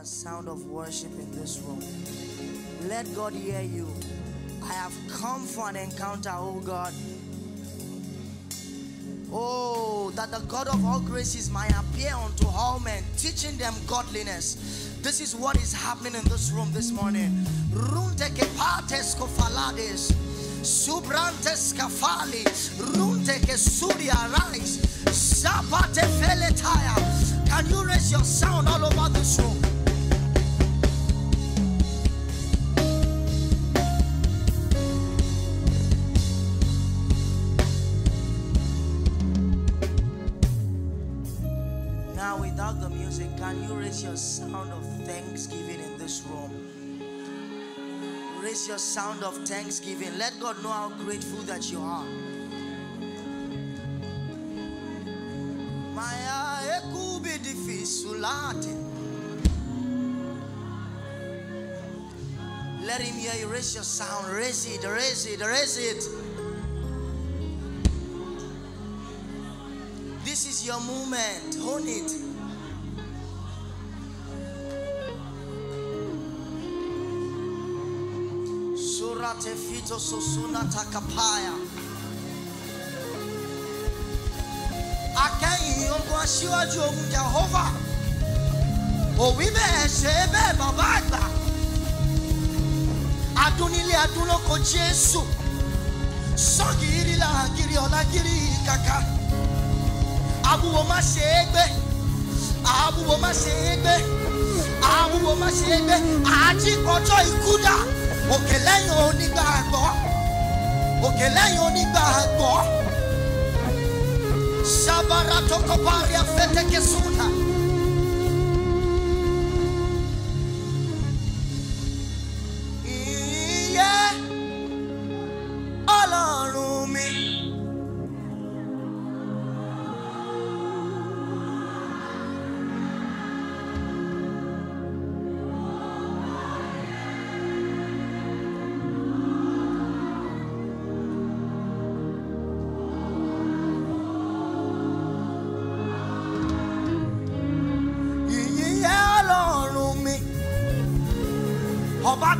a sound of worship in this room. Let God hear you. I have come for an encounter, oh God. Oh, that the God of all graces might appear unto all men, teaching them godliness. This is what is happening in this room this morning. Runte que partes cofalades, subrantes cafali, runte que sudia rise, zapate feletaya. Can you raise your sound all over this room? Your sound of thanksgiving in this room? Raise your sound of thanksgiving. Let God know how grateful that you are. Maya. Let him hear you. Raise your sound. Raise it. Raise it. Raise it. This is your moment. Own it. Surate fito susuna takapaya. Akẹ́yìn ogun aṣíwájú ogun Jehova. Òwí bẹ́ẹ̀ ṣe bẹ́ẹ̀ bàbá àgbà. Adúnilé adúlóko Jésù. Sọ́gìrì làgìrì ọ̀làgìrì kàkà. Awúwo má ṣe é gbé. Awúwo má ṣe é gbé. Awúwo má ṣe é gbé. Àjíkọjọ́ ikú. Òkè lẹ́yìn onígbàgbọ́. Òkè lẹ́yìn onígbàgbọ́. Shabara toko paria fete kesuta. Iye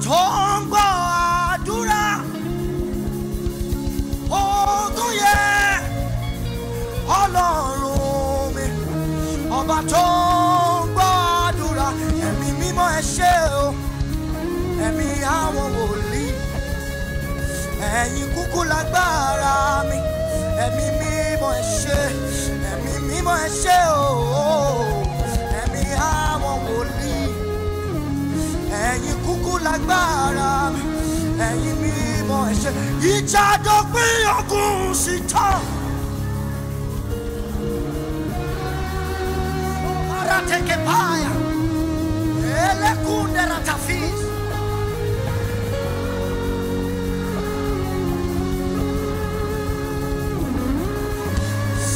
저 ìjà dópin ogun sì tán. Teke paya, elekunde ratafis.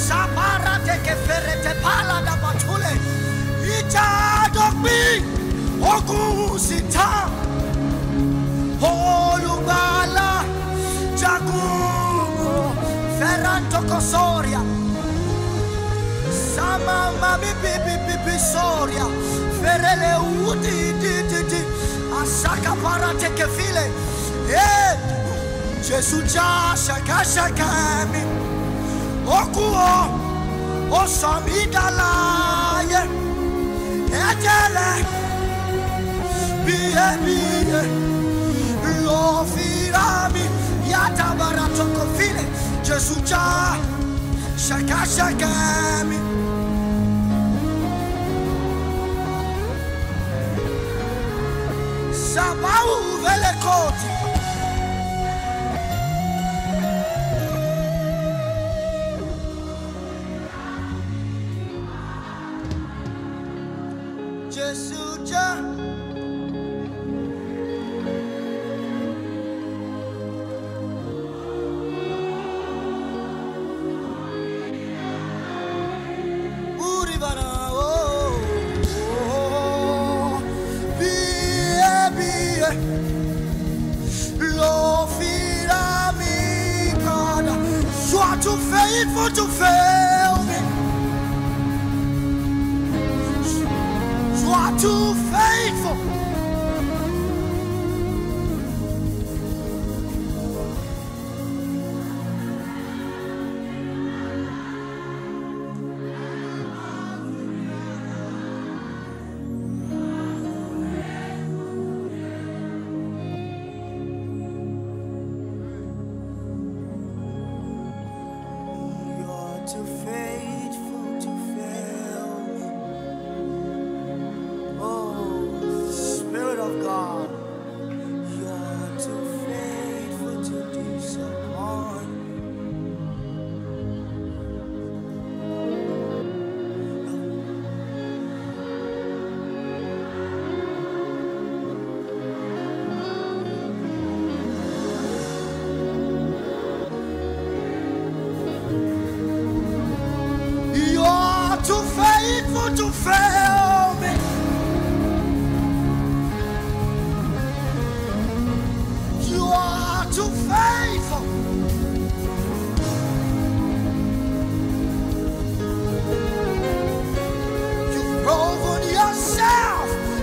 Sapara teke ferete pala da batule. Ìjà dópin ogun sì tán. Olùgbàlà ferrantoko soria. Samama mi bi bi bi bi soria. Ferele uti di di di. Asaka para teke file. Eh, Gesù già shaka shaka mi. Oku o, o sami dalaye. Ejele bie bie lo firami yata barato confine Gesù già shaka koti. Gesù già Urivana,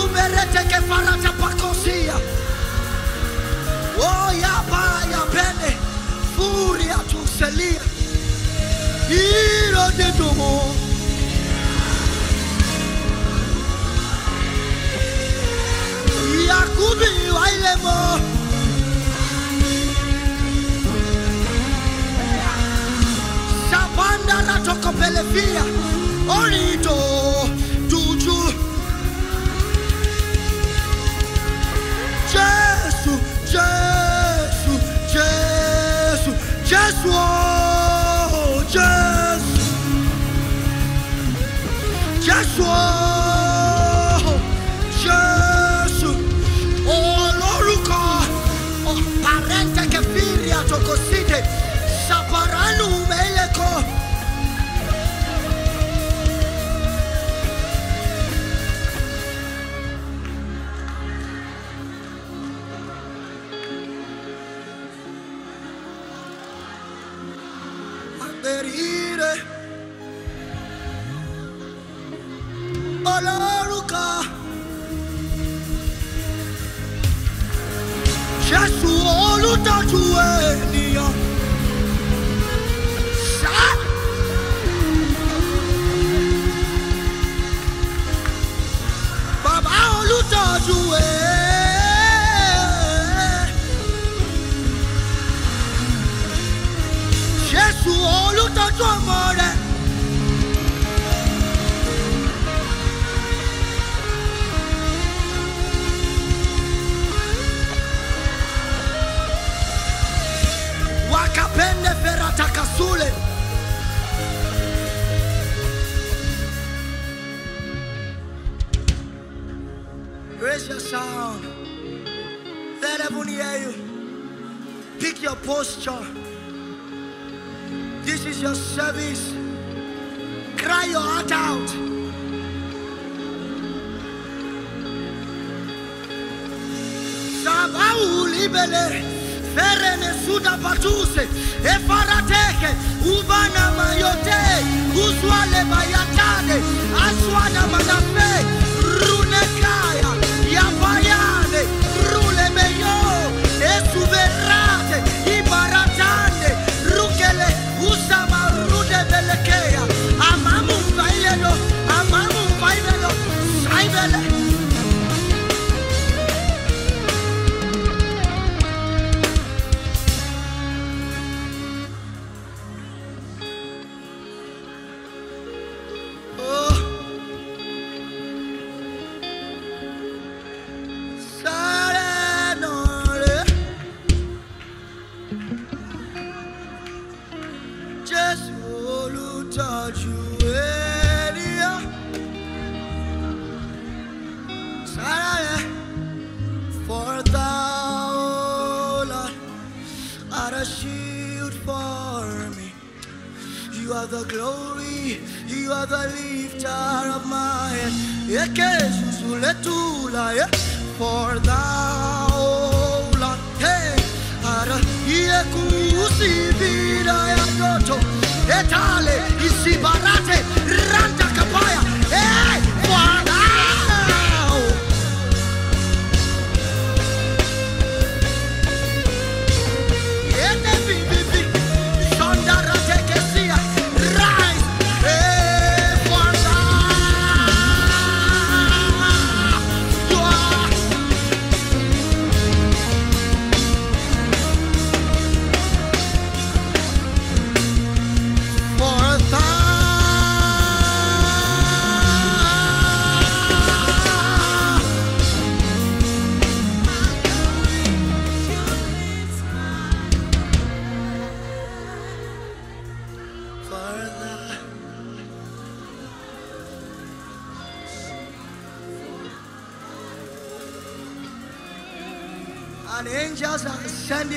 lumerete kefarata pakosia oyabaya bene furia tuselia irodedomo yakubi wailemo sabanda ratokopelefia orito Jésù, Aperire Olórúkọ. Jésù olùtọ́jú ènìyàn Raise your sound. Pick your posture. This is your service. Cry your heart out. Sabau libele. Ferene suda batuse. Efarateke. Ubana mayote. Uzwale bayatane. Aswana manafe. Jésù olùtọ́jú ènìyàn. Sára eh? for thou, Lord, a shield for me. You are the glory, you are the lifter of my head. For thou, Lord, hey, a yẹ kú. Etale, Isiba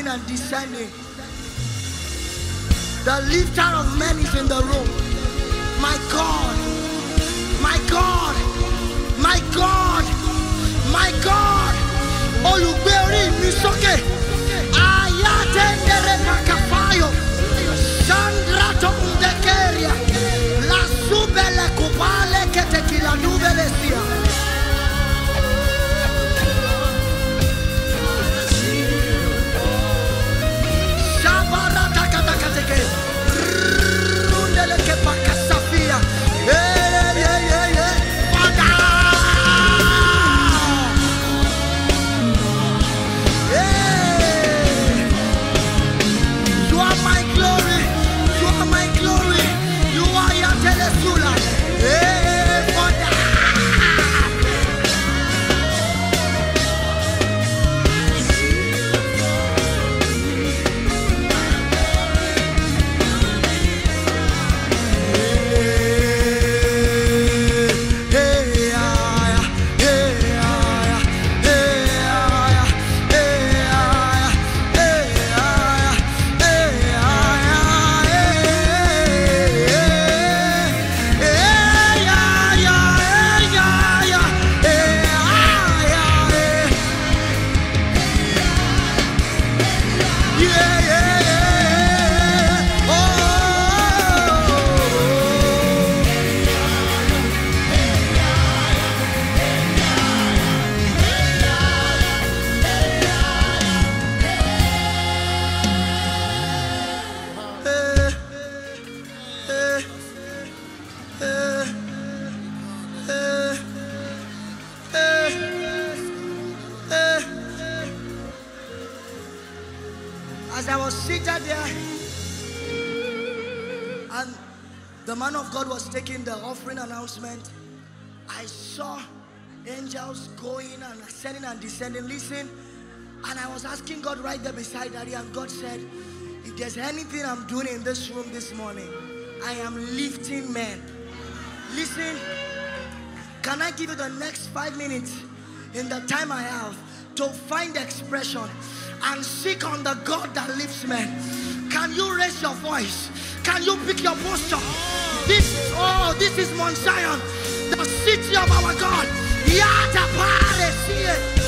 and descending. The lifter of men is in the room. My God, my God, my God, my God. Olùgbé orí mi sókè. Ayatendere kakafayo. Sandra tondekeria. La subele sia. God was taking the offering announcement, I saw angels going and ascending and descending. Listen, and I was asking God right there beside Daddy, and God said, If there's anything I'm doing in this room this morning, I am lifting men. Listen, can I give you the next five minutes in the time I have to find expression and seek on the God that lifts men? Can you raise your voice? Can you pick your posture? This, oh, this is Mount Zion, the city of our God. Yata pare sie. Oh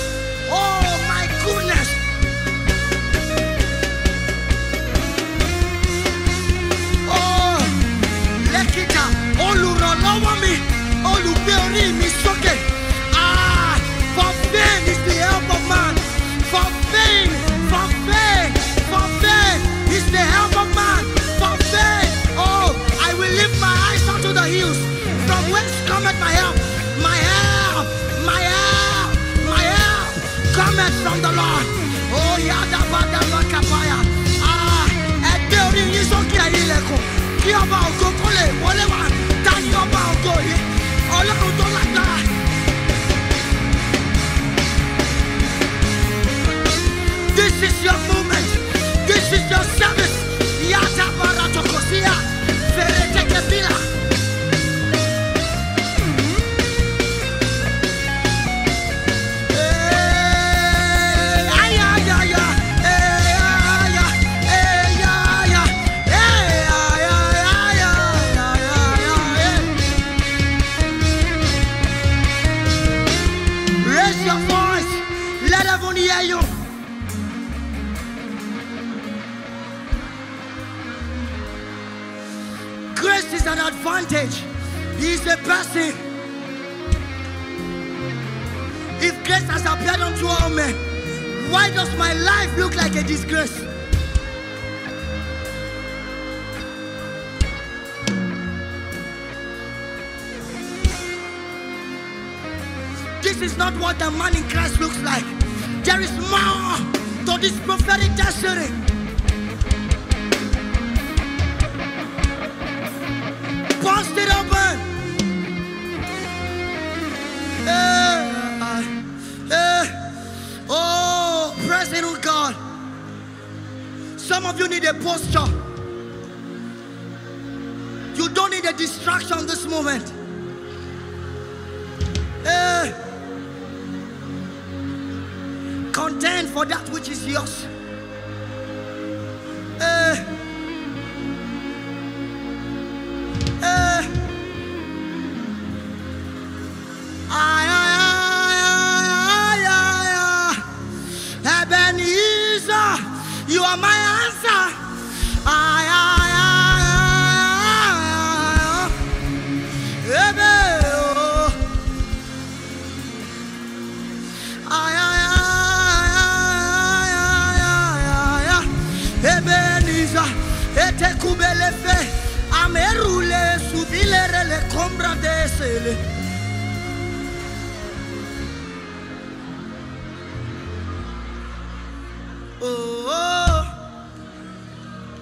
not what the man in Christ looks like. There is more to this prophetic destiny. Bust it open. Eh, eh, eh. Oh, present God. Some of you need a posture. You don't need a distraction this moment. contend for that which is yours. Uh, I, I, I, you are my answer. Oh Oh,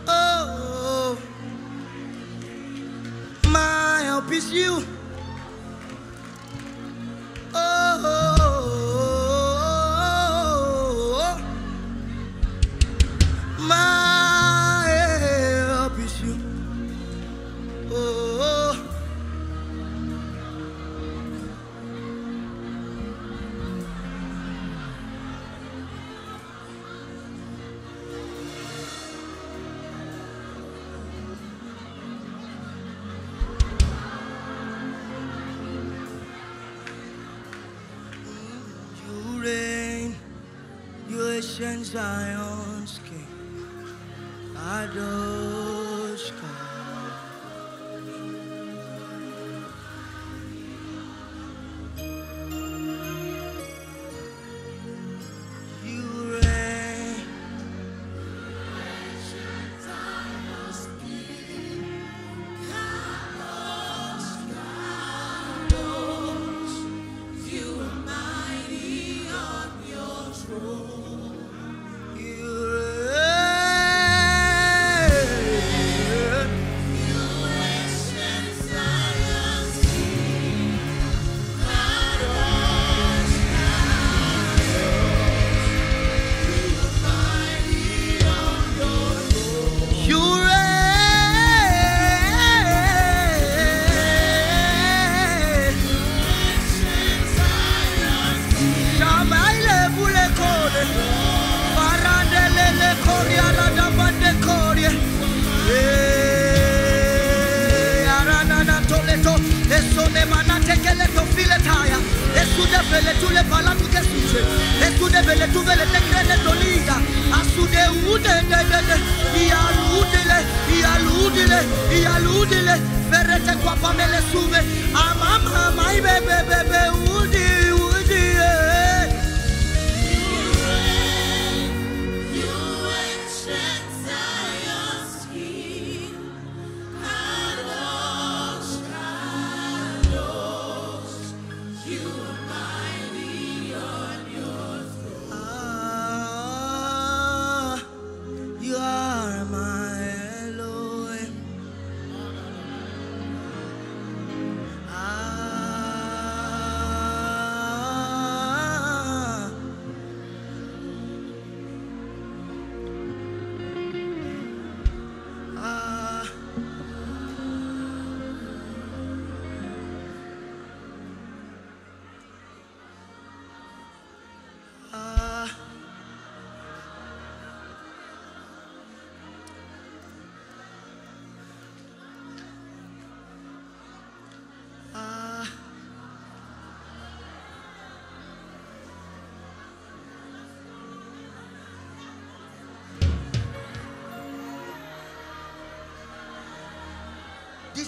oh, oh, my help is you.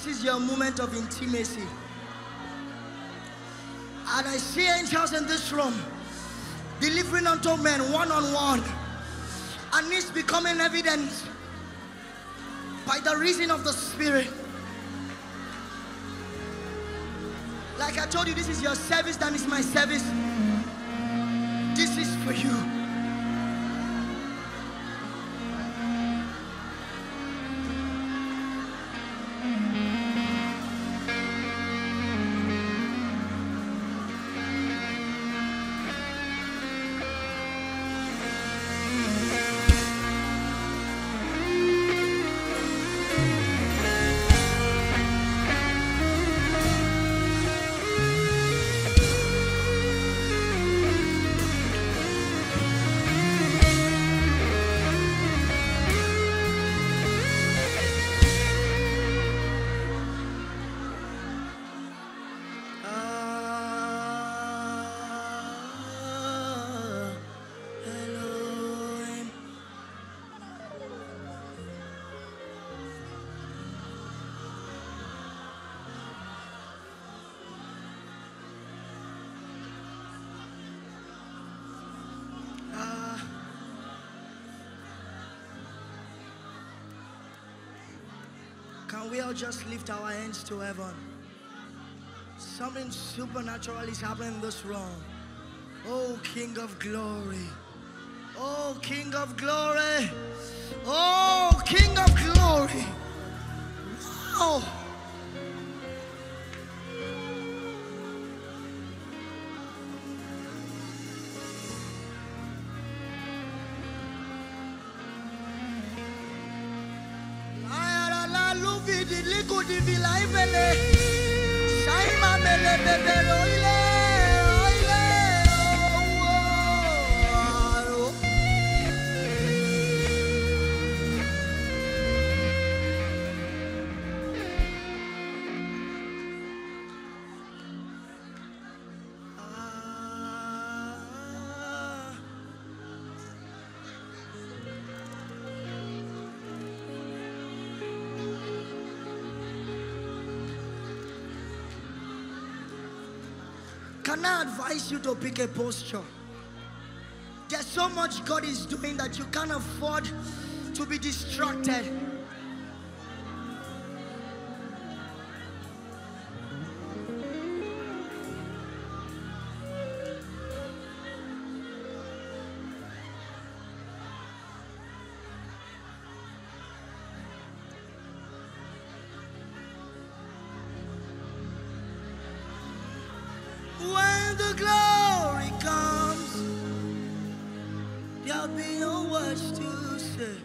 This is your moment of intimacy. And I see angels in this room delivering unto men one on one. And it's becoming evident by the reason of the Spirit. Like I told you, this is your service, that is my service. This is for you. Can we all just lift our hands to heaven? Something supernatural is happening in this room. Oh, King of glory. Oh, King of glory. Oh, King of glory. Oh. Luvi di liku di vila ivele. Shaima mele bebere oile, to pick a posture? There's so much God is doing that you can't afford to be distracted. Say.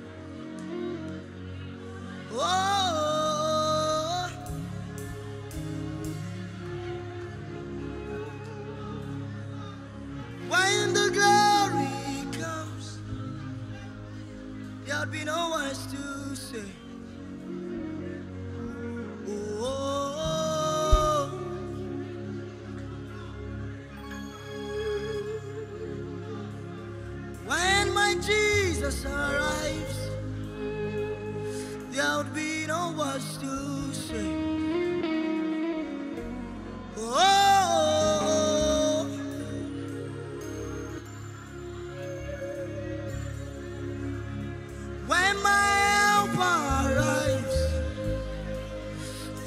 Oh, when the glory comes, there'll be no words to say. When my Jesus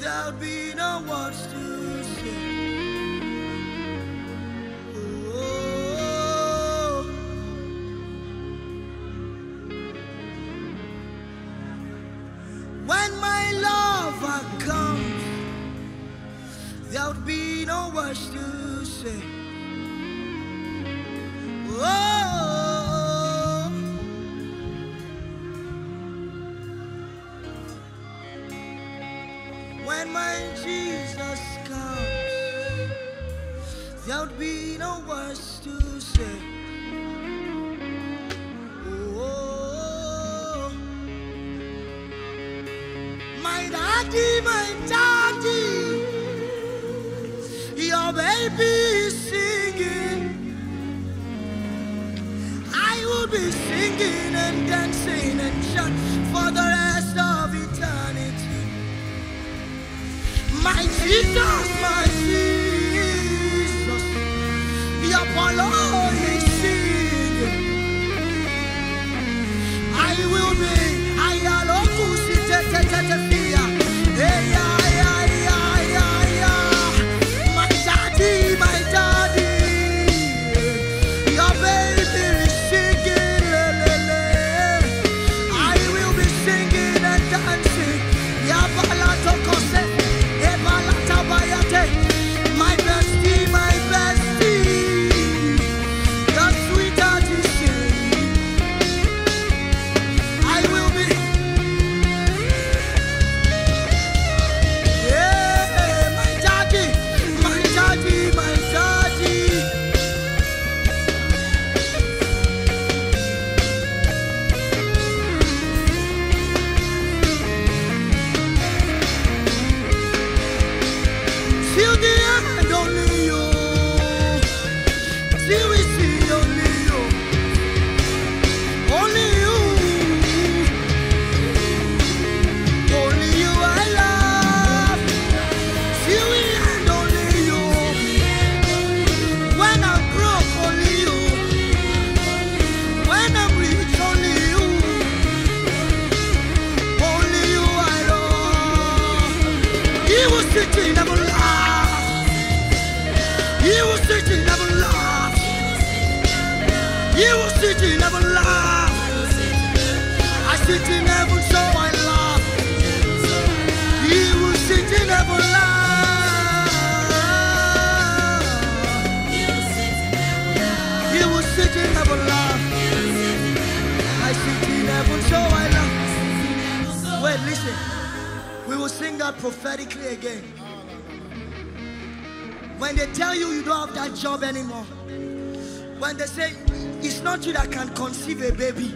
there'll be no words to say. Oh. When my lover comes, there'll be no words to say. Jesus comes, there'll be no words to say. Oh, my daddy, my daddy, your baby Jesus, my Jesus. Your follow when they say it's not you that can conceive a baby,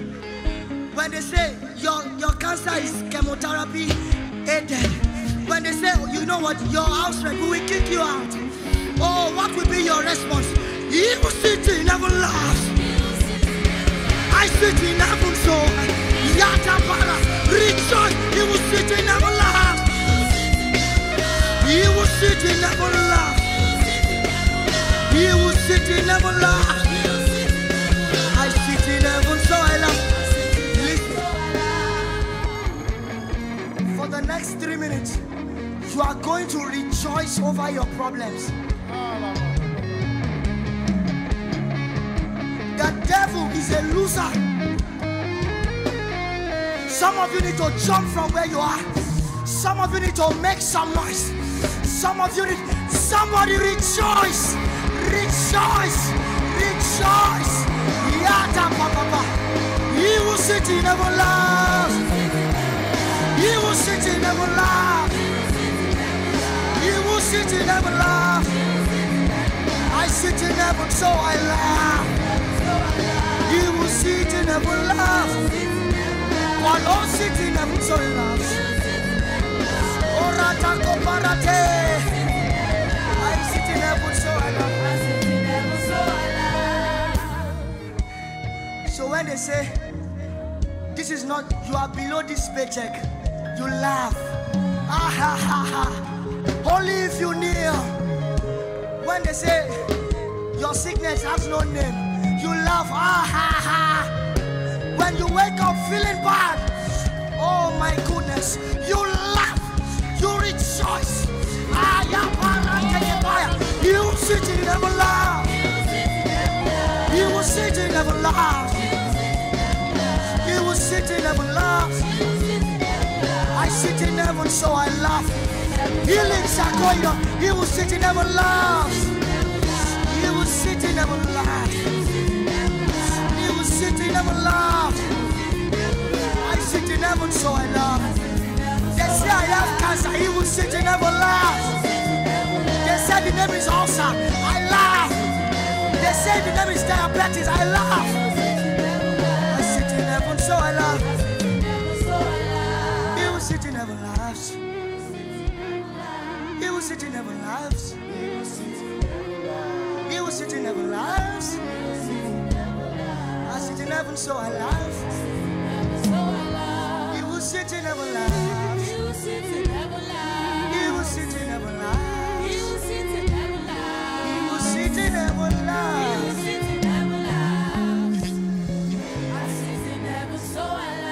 when they say your, your cancer is chemotherapy aided, when they say you know what your house rent we will kick you out, oh what will be your response? He will sit in never laughs. I sit in heaven so yata para rejoice. He will sit in never laughs. Sit in never laughs. Sit in never laughs. Next three minutes, you are going to rejoice over your problems. The devil is a loser. Some of you need to jump from where you are. Some of you need to make some noise. Some of you need somebody rejoice. Rejoice. Rejoice. Yata papa. He will sit in never never laugh. He will sit in never laugh. I sit in heaven, so I laugh. He will sit in heaven, laugh. While all sit in heaven, so he laughs. Orata koparate. I sit in heaven, so I laugh. So when they say, this is not, you are below this paycheck, you laugh. Ah ha ha ha. Only if you kneel. When they say your sickness has no name, you laugh. Ah ha ha. When you wake up feeling bad, oh my goodness, you laugh, you rejoice. Ah ya para. You sit in never laugh. You will sit in never laugh. You will sit in never laugh. Healings are going. He will sit in heaven, laugh. He will sit in heaven, laugh. He will sit in heaven, laugh. I sit in heaven, so I laugh. They say I have cancer. He will sit in heaven, laugh. They say the name is ulcer. I laugh. They say the name is diabetes. I laugh. I sit in heaven, so I laugh. was sitting in our lives. We were sitting in our lives. We were sitting in our lives. I sit in heaven, so I laugh. He will sit in our lives. He will sit in our lives. He will sit in our lives. We will sit in our lives. We sit in our lives.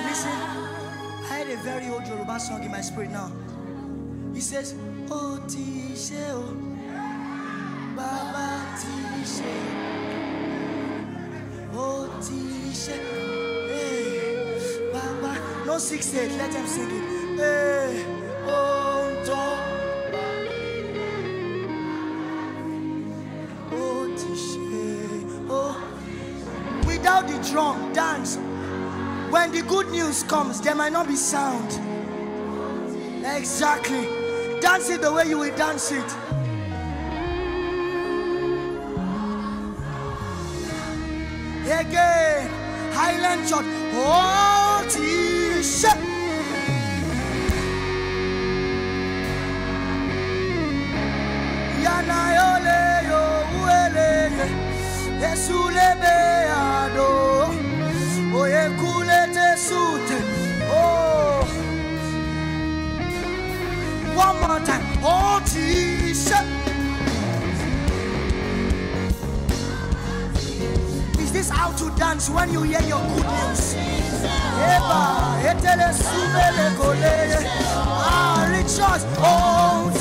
Listen, I had a very old Yoruba song in my spirit now. He says, Oh, oh, Baba Tishe, oh, Tishe, hey, Baba. No six eight, let them sing it. Hey, oh, Tishe, oh. Without the drum, dance. When the good news comes, there might not be sound. Exactly. Dance it the way you will dance it. Again, Highland Church. Oh, Tishe. One more time. Oh, Tishe. Is this how to dance when you hear your good news? Eba, etele sumele kole. Ah, rejoice. Oh,